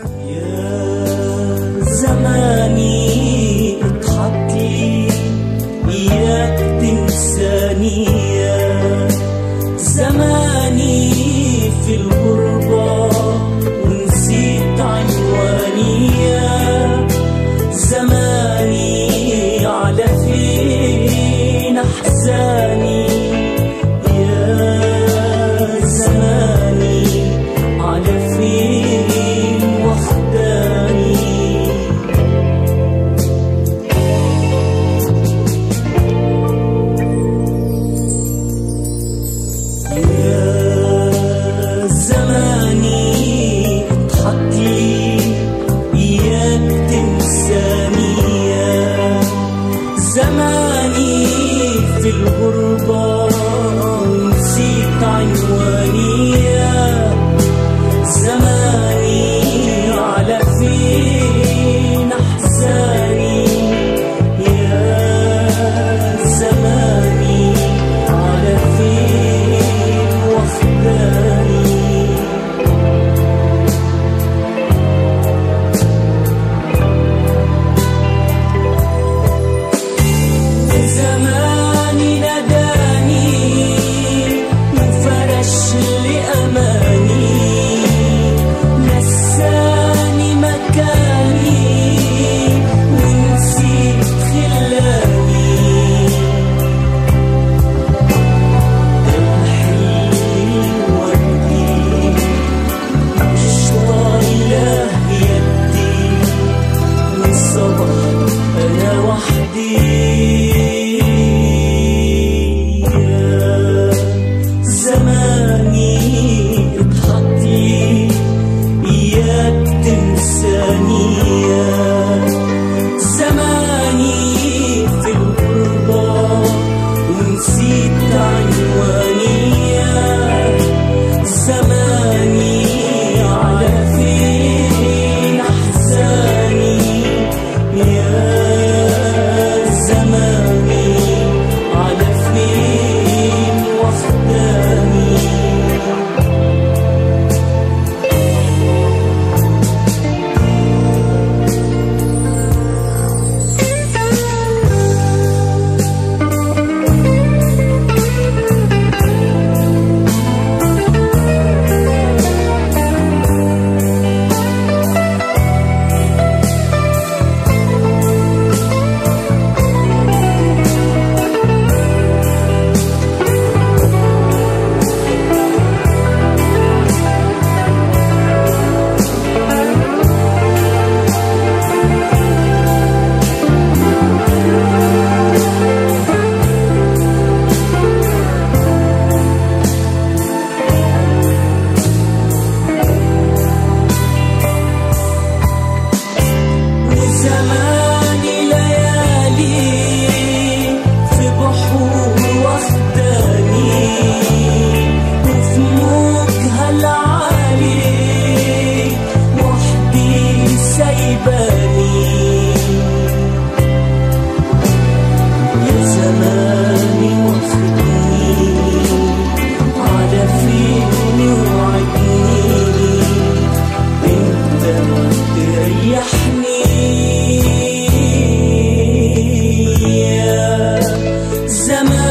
Yeah. remember Summer.